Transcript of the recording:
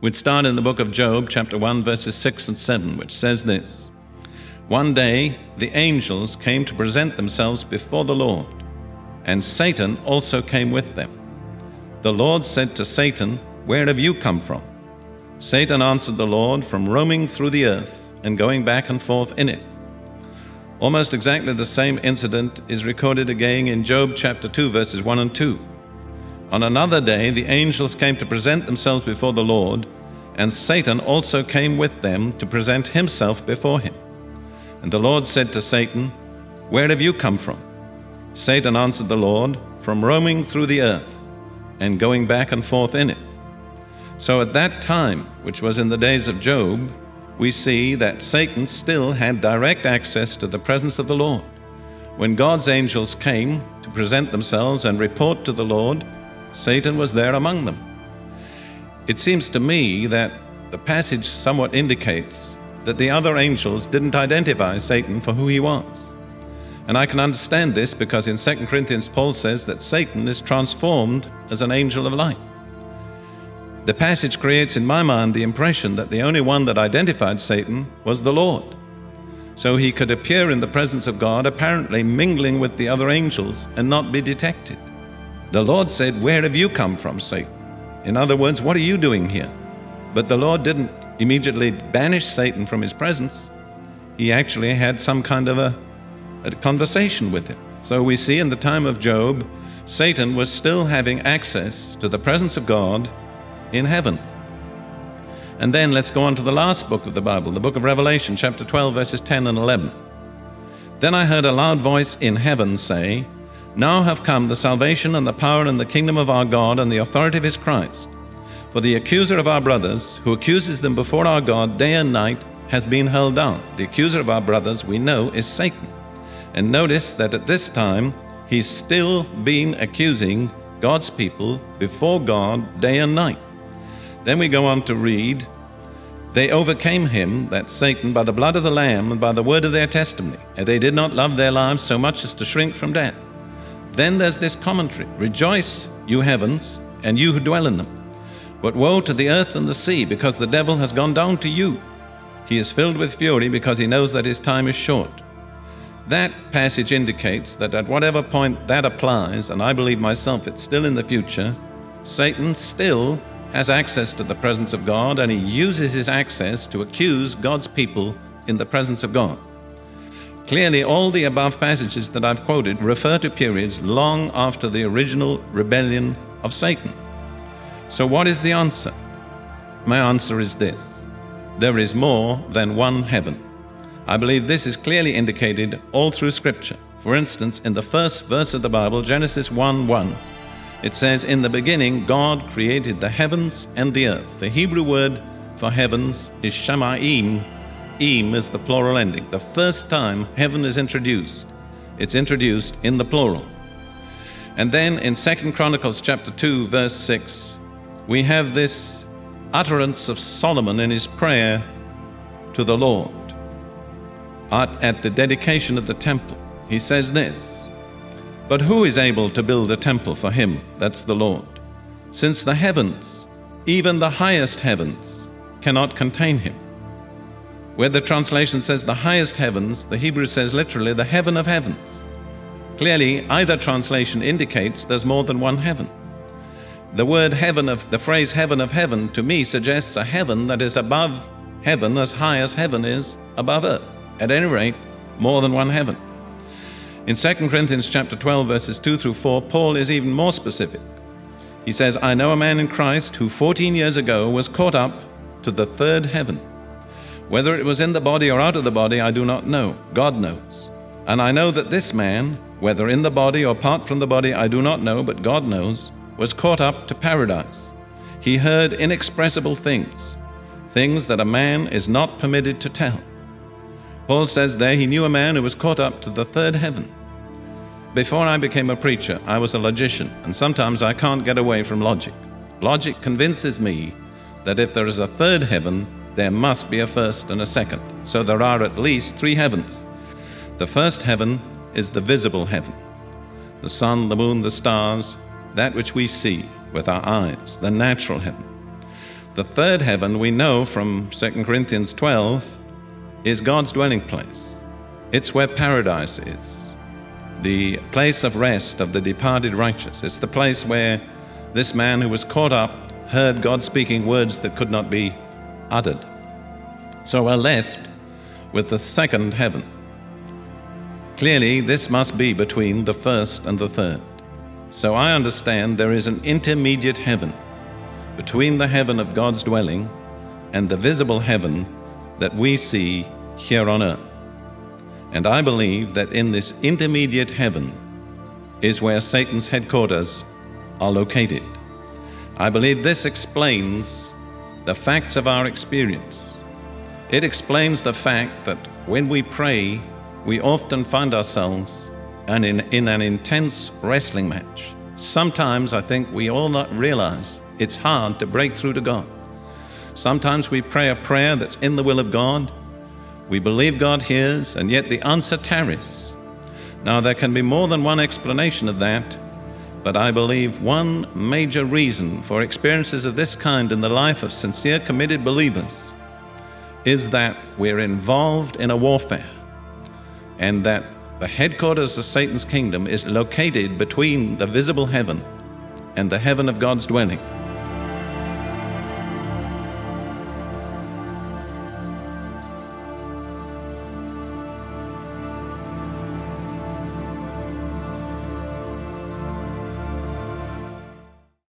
We'd start in the book of Job, chapter 1, verses 6 and 7, which says this One day the angels came to present themselves before the Lord, and Satan also came with them. The Lord said to Satan, Where have you come from? Satan answered the Lord, From roaming through the earth and going back and forth in it. Almost exactly the same incident is recorded again in Job chapter 2, verses 1 and 2. On another day, the angels came to present themselves before the Lord, and Satan also came with them to present himself before him. And the Lord said to Satan, Where have you come from? Satan answered the Lord, From roaming through the earth and going back and forth in it. So at that time, which was in the days of Job, we see that Satan still had direct access to the presence of the Lord. When God's angels came to present themselves and report to the Lord, Satan was there among them. It seems to me that the passage somewhat indicates that the other angels didn't identify Satan for who he was. And I can understand this because in 2 Corinthians, Paul says that Satan is transformed as an angel of light. The passage creates in my mind the impression that the only one that identified Satan was the Lord. So he could appear in the presence of God, apparently mingling with the other angels, and not be detected. The Lord said, Where have you come from, Satan? In other words, what are you doing here? But the Lord didn't immediately banish Satan from his presence. He actually had some kind of a, a conversation with him. So we see in the time of Job, Satan was still having access to the presence of God in heaven. And then let's go on to the last book of the Bible, the book of Revelation, chapter 12, verses 10 and 11. Then I heard a loud voice in heaven say, now have come the salvation and the power and the kingdom of our God and the authority of his Christ. For the accuser of our brothers, who accuses them before our God day and night, has been held down. The accuser of our brothers, we know, is Satan. And notice that at this time, he's still been accusing God's people before God day and night. Then we go on to read, They overcame him, that Satan, by the blood of the Lamb and by the word of their testimony, and they did not love their lives so much as to shrink from death. Then there's this commentary Rejoice, you heavens, and you who dwell in them. But woe to the earth and the sea, because the devil has gone down to you. He is filled with fury because he knows that his time is short. That passage indicates that at whatever point that applies, and I believe myself it's still in the future, Satan still has access to the presence of God and he uses his access to accuse God's people in the presence of God. Clearly, all the above passages that I've quoted refer to periods long after the original rebellion of Satan. So, what is the answer? My answer is this there is more than one heaven. I believe this is clearly indicated all through Scripture. For instance, in the first verse of the Bible, Genesis 1 1, it says, In the beginning, God created the heavens and the earth. The Hebrew word for heavens is Shamaim, Im is the plural ending. The first time heaven is introduced, it's introduced in the plural. And then in Second Chronicles chapter 2 verse 6, we have this utterance of Solomon in his prayer to the Lord at the dedication of the temple. He says this, But who is able to build a temple for him? That's the Lord. Since the heavens, even the highest heavens, cannot contain him. Where the translation says the highest heavens, the Hebrew says literally the heaven of heavens. Clearly, either translation indicates there's more than one heaven. The word heaven of the phrase heaven of heaven to me suggests a heaven that is above heaven as high as heaven is above earth. At any rate, more than one heaven. In 2 Corinthians chapter 12 verses 2 through 4, Paul is even more specific. He says, "I know a man in Christ who 14 years ago was caught up to the third heaven." Whether it was in the body or out of the body, I do not know. God knows. And I know that this man, whether in the body or apart from the body, I do not know, but God knows, was caught up to paradise. He heard inexpressible things, things that a man is not permitted to tell. Paul says there he knew a man who was caught up to the third heaven. Before I became a preacher, I was a logician, and sometimes I can't get away from logic. Logic convinces me that if there is a third heaven, there must be a first and a second. So there are at least three heavens. The first heaven is the visible heaven the sun, the moon, the stars, that which we see with our eyes, the natural heaven. The third heaven, we know from 2 Corinthians 12, is God's dwelling place. It's where paradise is, the place of rest of the departed righteous. It's the place where this man who was caught up heard God speaking words that could not be uttered. So we're left with the second heaven. Clearly, this must be between the first and the third. So I understand there is an intermediate heaven between the heaven of God's dwelling and the visible heaven that we see here on earth. And I believe that in this intermediate heaven is where Satan's headquarters are located. I believe this explains the facts of our experience. It explains the fact that when we pray, we often find ourselves in, in an intense wrestling match. Sometimes I think we all not realize it's hard to break through to God. Sometimes we pray a prayer that's in the will of God. We believe God hears, and yet the answer tarries. Now, there can be more than one explanation of that, but I believe one major reason for experiences of this kind in the life of sincere, committed believers is that we're involved in a warfare and that the headquarters of Satan's kingdom is located between the visible heaven and the heaven of God's dwelling.